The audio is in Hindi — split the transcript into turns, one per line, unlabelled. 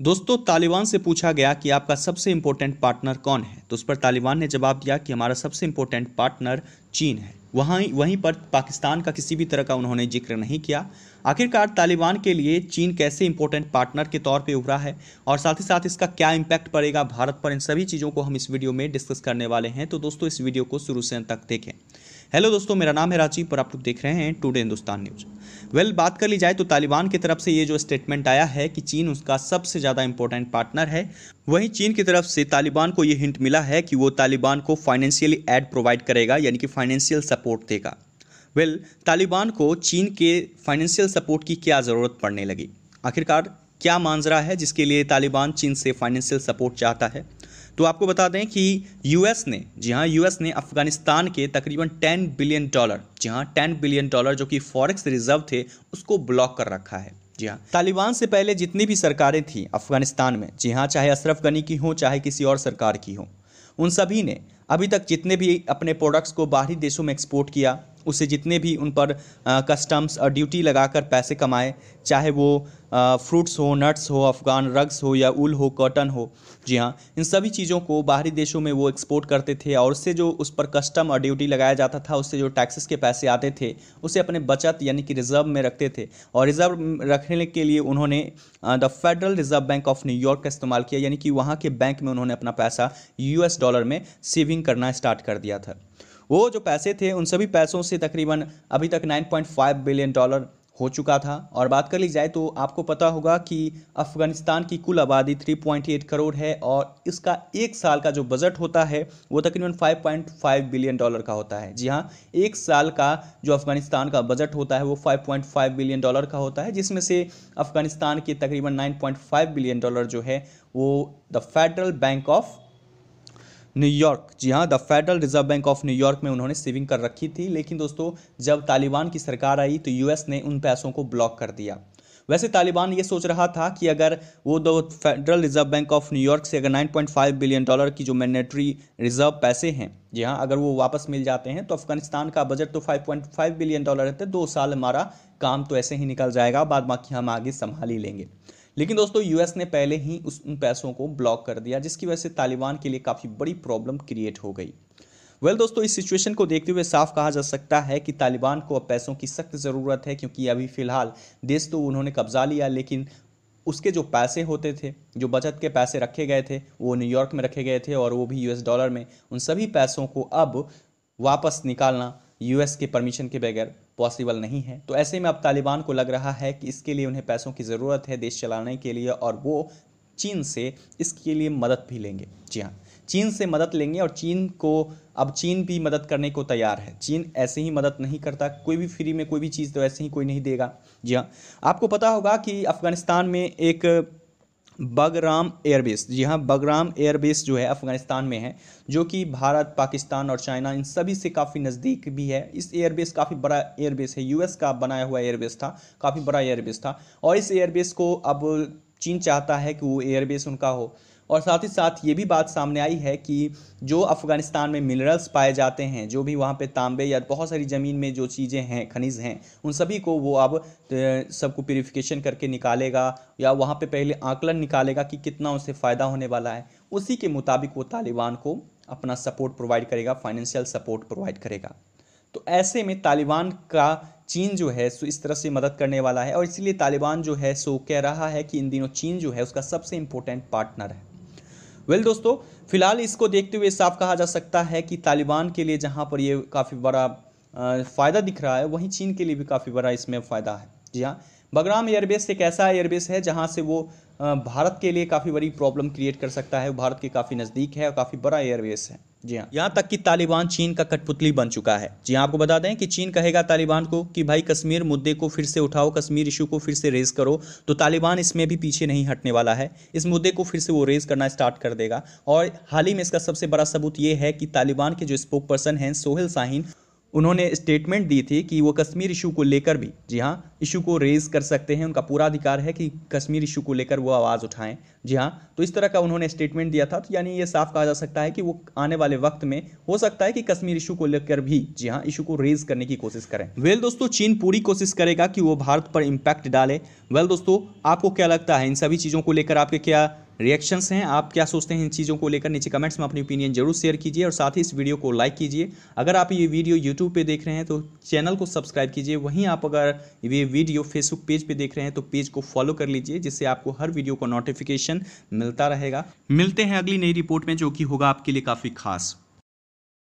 दोस्तों, तालिबान से पूछा गया कि आपका सबसे इम्पोर्टेंट पार्टनर कौन है? तो उस पर तालिबान ने जवाब दिया कि हमारा सबसे इम्पोर्टेंट पार्टनर चीन है। वहाँ वहीं पर पाकिस्तान का किसी भी तरह का उन्होंने ज़िक्र नहीं किया। आखिरकार तालिबान के लिए चीन कैसे इंपॉर्टेंट पार्टनर के तौर पे उभरा है और साथ ही साथ इसका क्या इम्पैक्ट पड़ेगा भारत पर, इन सभी चीज़ों को हम इस वीडियो में डिस्कस करने वाले हैं। तो दोस्तों, इस वीडियो को शुरू से अंत तक देखें। हेलो दोस्तों, मेरा नाम है राजीव और आप लोग देख रहे हैं टुडे हिंदुस्तान न्यूज़ वेल बात कर ली जाए तो तालिबान की तरफ़ से ये जो स्टेटमेंट आया है कि चीन उसका सबसे ज़्यादा इंपॉर्टेंट पार्टनर है। वहीं चीन की तरफ़ से तालिबान को ये हिंट मिला है कि वो तालिबान को फाइनेंशियली एड प्रोवाइड करेगा, यानी कि फाइनेंशियल सपोर्ट देगा। वेल तालिबान को चीन के फाइनेंशियल सपोर्ट की क्या ज़रूरत पड़ने लगी? आखिरकार क्या मांजरा है जिसके लिए तालिबान चीन से फाइनेंशियल सपोर्ट चाहता है? तो आपको बता दें कि यूएस ने, जी हाँ यूएस ने अफ़गानिस्तान के तकरीबन 10 बिलियन डॉलर, जी हाँ 10 बिलियन डॉलर जो कि फॉरेक्स रिज़र्व थे, उसको ब्लॉक कर रखा है। जी हाँ तालिबान से पहले जितनी भी सरकारें थी अफ़गानिस्तान में, जी हाँ चाहे अशरफ गनी की हों, चाहे किसी और सरकार की हो, उन सभी ने अभी तक जितने भी अपने प्रोडक्ट्स को बाहरी देशों में एक्सपोर्ट किया उससे जितने भी उन पर कस्टम्स और ड्यूटी लगाकर पैसे कमाए, चाहे वो फ्रूट्स हो नट्स हो, अफ़गान रग्स हो या उल हो कॉटन हो। जी हाँ इन सभी चीज़ों को बाहरी देशों में वो एक्सपोर्ट करते थे और उससे जो उस पर कस्टम और ड्यूटी लगाया जाता था, उससे जो टैक्सेस के पैसे आते थे, उसे अपने बचत यानी कि रिज़र्व में रखते थे। और रिज़र्व रखने के लिए उन्होंने the Federal Reserve Bank of New York York इस्तेमाल किया, यानी कि वहाँ के बैंक में उन्होंने अपना पैसा यूएस डॉलर में सेविंग करना स्टार्ट कर दिया था। वो जो पैसे थे, उन सभी पैसों से तकरीबन अभी तक 9.5 बिलियन डॉलर हो चुका था। और बात कर ली जाए तो आपको पता होगा कि अफ़गानिस्तान की कुल आबादी 3.8 करोड़ है और इसका एक साल का जो बजट होता है, वो तकरीबन 5.5 बिलियन डॉलर का होता है। जी हाँ एक साल का जो अफ़गानिस्तान का बजट होता है, वो 5.5 बिलियन डॉलर का होता है, जिसमें से अफ़गानिस्तान के तकरीबन 9.5 बिलियन डॉलर जो है, वो the federal bank of New York जी हाँ the federal reserve bank of New York में उन्होंने सेविंग कर रखी थी, लेकिन दोस्तों, जब तालिबान की सरकार आई तो यूएस ने उन पैसों को ब्लॉक कर दिया। वैसे तालिबान ये सोच रहा था कि अगर वो दो federal reserve bank of New York से अगर 9.5 बिलियन डॉलर की जो मैंडेटरी रिज़र्व पैसे हैं, जी हाँ अगर वो वापस मिल जाते हैं तो अफ़गानिस्तान का बजट तो 5.5 बिलियन डॉलर रहते दो साल हमारा काम तो ऐसे ही निकल जाएगा, बाद बाकी हम आगे संभाल ही लेंगे। लेकिन दोस्तों यूएस ने पहले ही उस उन पैसों को ब्लॉक कर दिया जिसकी वजह से तालिबान के लिए काफ़ी बड़ी प्रॉब्लम क्रिएट हो गई। वेल well, दोस्तों इस सिचुएशन को देखते हुए साफ़ कहा जा सकता है कि तालिबान को अब पैसों की सख्त ज़रूरत है क्योंकि अभी फ़िलहाल देश तो उन्होंने कब्जा लिया लेकिन उसके जो पैसे होते थे जो बचत के पैसे रखे गए थे वो न्यूयॉर्क में रखे गए थे और वो भी यूएस डॉलर में। उन सभी पैसों को अब वापस निकालना यूएस के परमिशन के बगैर पॉसिबल नहीं है। तो ऐसे में अब तालिबान को लग रहा है कि इसके लिए उन्हें पैसों की ज़रूरत है देश चलाने के लिए और वो चीन से इसके लिए मदद भी लेंगे। जी हाँ चीन से मदद लेंगे और चीन को अब चीन भी मदद करने को तैयार है। चीन ऐसे ही मदद नहीं करता, कोई भी फ्री में कोई भी चीज़ तो ऐसे ही कोई नहीं देगा। जी हाँ आपको पता होगा कि अफ़गानिस्तान में एक बगराम एयरबेस, जी हाँ बगराम एयरबेस जो है अफ़गानिस्तान में है, जो कि भारत, पाकिस्तान और चाइना, इन सभी से काफ़ी नज़दीक भी है। इस एयरबेस काफ़ी बड़ा एयरबेस है, यूएस का बनाया हुआ एयरबेस था, काफ़ी बड़ा एयरबेस था। और इस एयरबेस को अब चीन चाहता है कि वो एयरबेस उनका हो। और साथ ही साथ ये भी बात सामने आई है कि जो अफ़गानिस्तान में मिनरल्स पाए जाते हैं, जो भी वहाँ पे तांबे या बहुत सारी ज़मीन में जो चीज़ें हैं, खनिज हैं, उन सभी को वो अब सबको प्योरीफिकेशन करके निकालेगा या वहाँ पे पहले आकलन निकालेगा कि कितना उसे फ़ायदा होने वाला है। उसी के मुताबिक वो तालिबान को अपना सपोर्ट प्रोवाइड करेगा फाइनेंशियल सपोर्ट प्रोवाइड करेगा। तो ऐसे में तालिबान का चीन जो है, सो इस तरह से मदद करने वाला है और इसलिए तालिबान जो है, सो कह रहा है कि इन दिनों चीन जो है, उसका सबसे इम्पोर्टेंट पार्टनर है। वेल well, दोस्तों फ़िलहाल इसको देखते हुए साफ़ कहा जा सकता है कि तालिबान के लिए जहाँ पर ये काफ़ी बड़ा फ़ायदा दिख रहा है वहीं चीन के लिए भी काफ़ी बड़ा इसमें फ़ायदा है। जी हाँ बगराम एयरबेस एक ऐसा एयरबेस है जहाँ से वो भारत के लिए काफ़ी बड़ी प्रॉब्लम क्रिएट कर सकता है। भारत के काफ़ी नज़दीक है और काफ़ी बड़ा एयरबेस है। जी हाँ। यहाँ तक कि तालिबान चीन का कठपुतली बन चुका है। जी हाँ आपको बता दें कि चीन कहेगा तालिबान को कि भाई कश्मीर मुद्दे को फिर से उठाओ, कश्मीर इशू को फिर से रेज करो तो तालिबान इसमें भी पीछे नहीं हटने वाला है। इस मुद्दे को फिर से वो रेज करना स्टार्ट कर देगा। और हाल ही में इसका सबसे बड़ा सबूत ये है कि तालिबान के जो स्पोक पर्सन हैं, सोहेल शाहीन उन्होंने स्टेटमेंट दी थी कि वो कश्मीर इशू को लेकर भी, जी हाँ इशू को रेज कर सकते हैं। उनका पूरा अधिकार है कि कश्मीर इशू को लेकर वो आवाज़ उठाएँ। जी हाँ तो इस तरह का उन्होंने स्टेटमेंट दिया था। तो यानी ये साफ़ कहा जा सकता है कि वो आने वाले वक्त में हो सकता है कि कश्मीर इशू को लेकर भी, जी हाँ इशू को रेज करने की कोशिश करें। वेल दोस्तों, चीन पूरी कोशिश करेगा कि वो भारत पर इम्पैक्ट डाले। वेल दोस्तों, आपको क्या लगता है? इन सभी चीज़ों को लेकर आपके क्या रिएक्शंस हैं। आप क्या सोचते हैं इन चीज़ों को लेकर? नीचे कमेंट्स में अपनी ओपिनियन ज़रूर शेयर कीजिए और साथ ही इस वीडियो को लाइक कीजिए। अगर आप ये वीडियो यूट्यूब पे देख रहे हैं तो चैनल को सब्सक्राइब कीजिए। वहीं आप अगर ये वीडियो फेसबुक पेज पे देख रहे हैं तो पेज को फॉलो कर लीजिए, जिससे आपको हर वीडियो का नोटिफिकेशन मिलता रहेगा। मिलते हैं अगली नई रिपोर्ट में, जो कि होगा आपके लिए काफ़ी खास।